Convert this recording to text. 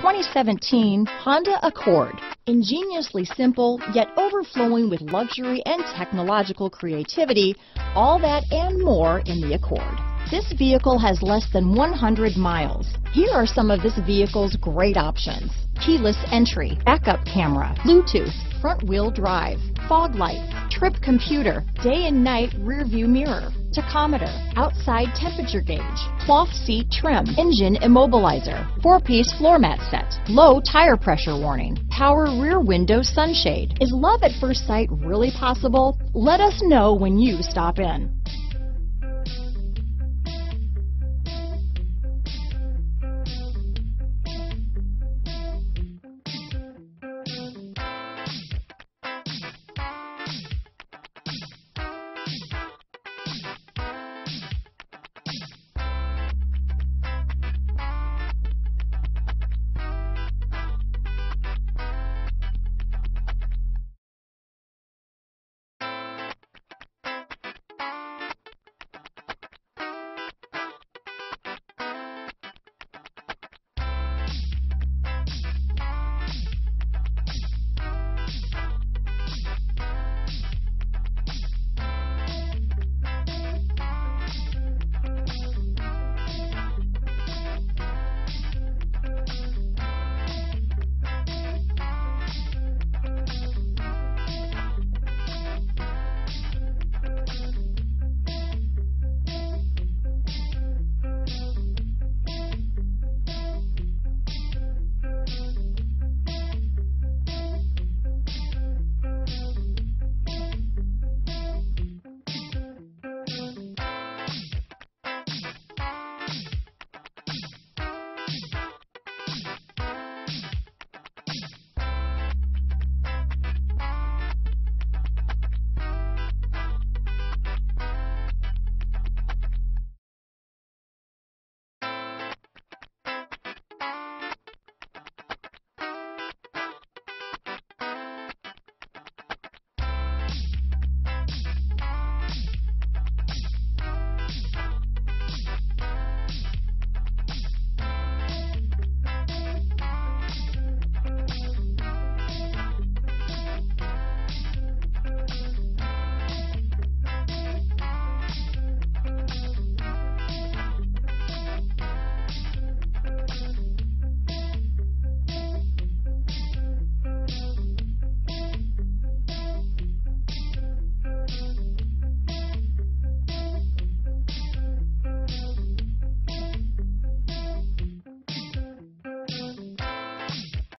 2017 Honda Accord. Ingeniously simple, yet overflowing with luxury and technological creativity, all that and more in the Accord. This vehicle has less than 100 miles. Here are some of this vehicle's great options. Keyless entry, backup camera, Bluetooth, front wheel drive, fog lights, trip computer, day and night rear view mirror, tachometer, outside temperature gauge, cloth seat trim, engine immobilizer, four-piece floor mat set, low tire pressure warning, power rear window sunshade. Is love at first sight really possible? Let us know when you stop in.